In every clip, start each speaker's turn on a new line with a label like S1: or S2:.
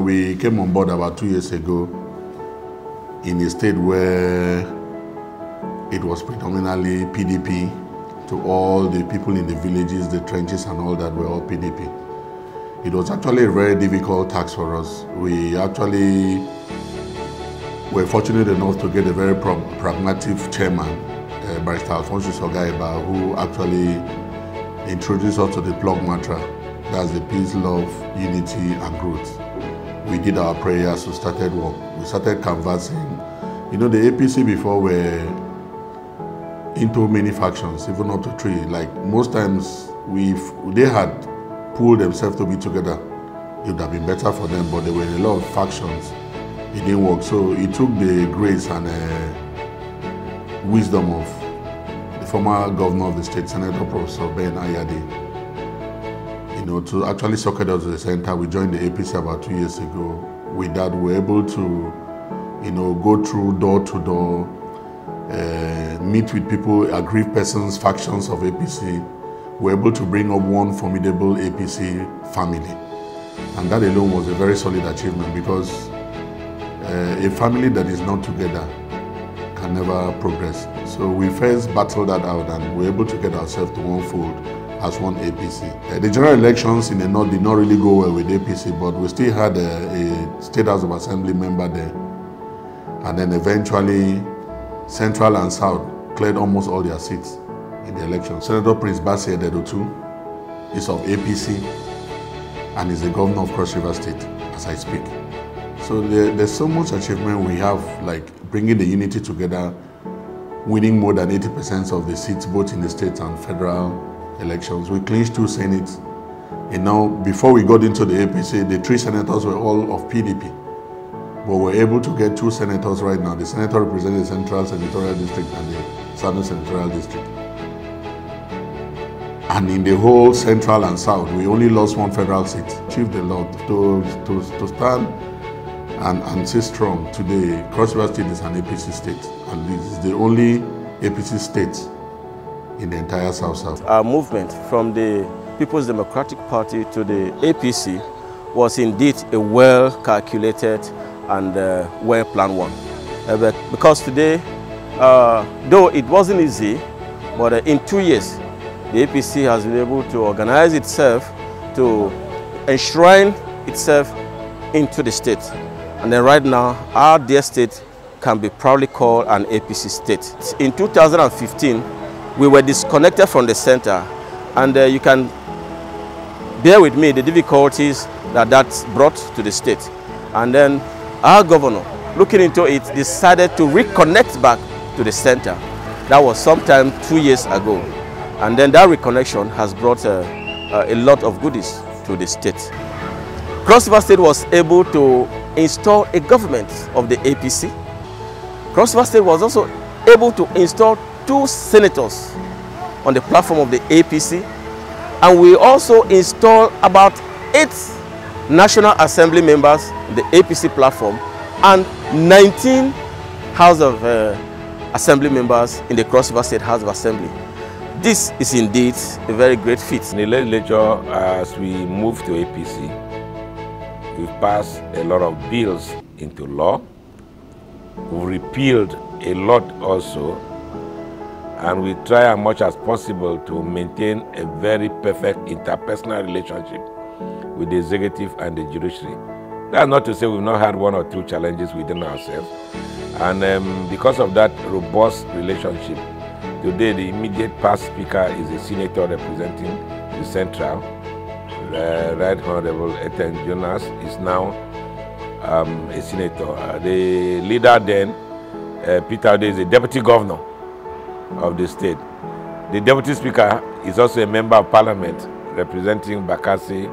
S1: We came on board about two years ago in a state where it was predominantly PDP to all the people in the villages, the trenches and all that were all PDP. It was actually a very difficult task for us. We actually were fortunate enough to get a very pragmatic chairman, uh, Barrister Alphonsus Ogar Eba, who actually introduced us to the plug mantra. That's the peace, love, unity and growth. We did our prayers, we started work, we started canvassing. You know, the APC before were into many factions, even up to three. Like most times, we they had pulled themselves to be together. It would have been better for them, but there were a lot of factions. It didn't work. So it took the grace and uh, wisdom of the former governor of the state, Senator Professor Ben Ayade, you know, to actually socket us to the center. We joined the APC about two years ago. With that, we were able to, you know, go through door to door, uh, meet with people, aggrieved persons, factions of APC. We were able to bring up one formidable APC family. And that alone was a very solid achievement because uh, a family that is not together can never progress. So we first battled that out and we were able to get ourselves to one fold as one APC. Uh, the general elections in the north did not really go well with APC, but we still had a, a State House of Assembly member there. And then eventually, Central and South cleared almost all their seats in the election. Senator Prince Bassey Edet Otu is of APC and is the governor of Cross River State as I speak. So there, there's so much achievement we have, like bringing the unity together, winning more than 80% of the seats both in the state and federal elections. We clinched two senates. And now, before we got into the APC, the three senators were all of PDP. But we're able to get two senators right now. The senator representing the Central Senatorial District and the Southern Senatorial District. And in the whole Central and South, we only lost one federal seat. Achieved a lot. To, to, to stand and, and stay strong today, Cross River State is an APC state. And this is the only APC state in the entire South South.
S2: Our movement from the People's Democratic Party to the APC was indeed a well calculated and uh, well planned one. Uh, but because today, uh, though it wasn't easy, but uh, in two years, the APC has been able to organize itself to enshrine itself into the state. And then right now, our dear state can be proudly called an APC state. In 2015, we were disconnected from the center and uh, you can bear with me the difficulties that that brought to the state. And then our governor, looking into it, decided to reconnect back to the center. That was sometime two years ago. And then that reconnection has brought uh, uh, a lot of goodies to the state. Cross River State was able to install a government of the APC. Cross River State was also able to install two senators on the platform of the APC and we also install about eight National Assembly members on the APC platform and 19 House of uh, Assembly members in the Cross River State House of Assembly. This is indeed a very great feat.
S3: In the legislature, as we move to APC, we've passed a lot of bills into law. We've repealed a lot also and we try as much as possible to maintain a very perfect interpersonal relationship with the executive and the judiciary. That's not to say we've not had one or two challenges within ourselves. And um, because of that robust relationship, today the immediate past speaker is a senator representing the Central. Uh, right Honorable Eteng Jonah is now um, a senator. Uh, the leader then, uh, Peter Odey, is a deputy governor of the state. The deputy speaker is also a member of parliament representing Bakassi,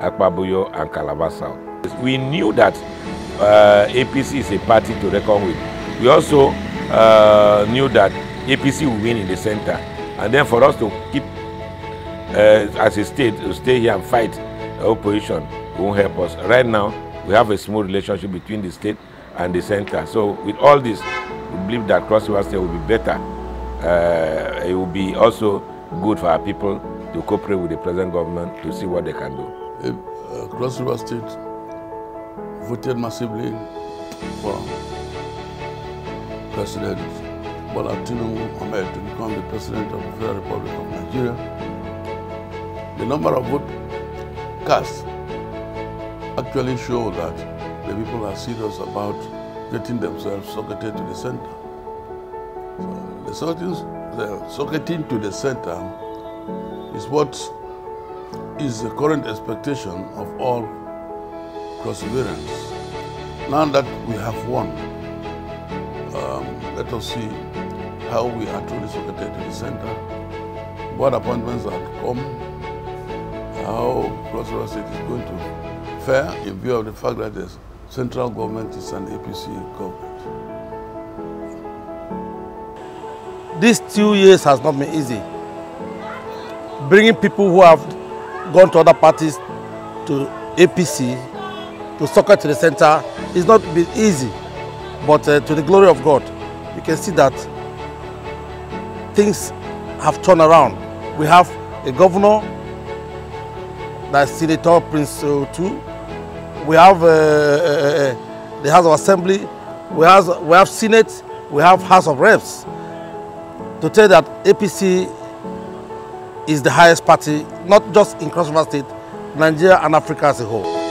S3: Akpabuyo, and Calabar South. We knew that uh, APC is a party to reckon with. We also uh, knew that APC will win in the center. And then for us to keep, uh, as a state, to stay here and fight opposition won't help us. Right now, we have a smooth relationship between the state and the center. So with all this, we believe that Cross River State will be better uh, it will be also good for our people to cooperate with the present government to see what they can do.
S1: Uh, Cross River State
S4: voted massively for President Bola Tinubu Ahmed to become the President of the Federal Republic of Nigeria. The number of votes cast actually show that the people are serious about getting themselves socketed to the center. The, sockets, the socketing to the center is what is the current expectation of all perseverance. Now that we have won, um, let us see how we are truly socketed to the center, what appointments are to come, how Cross River State is going to fare in view of the fact that the central government is an APC government.
S5: These two years has not been easy. Bringing people who have gone to other parties to APC, to soccer to the center, is not been easy. But uh, to the glory of God, you can see that things have turned around. We have a governor that's Senator Prince Otu. We have uh, uh, the House of Assembly, we have, we have Senate, we have House of Reps. To tell that APC is the highest party, not just in Cross River State, Nigeria and Africa as a whole.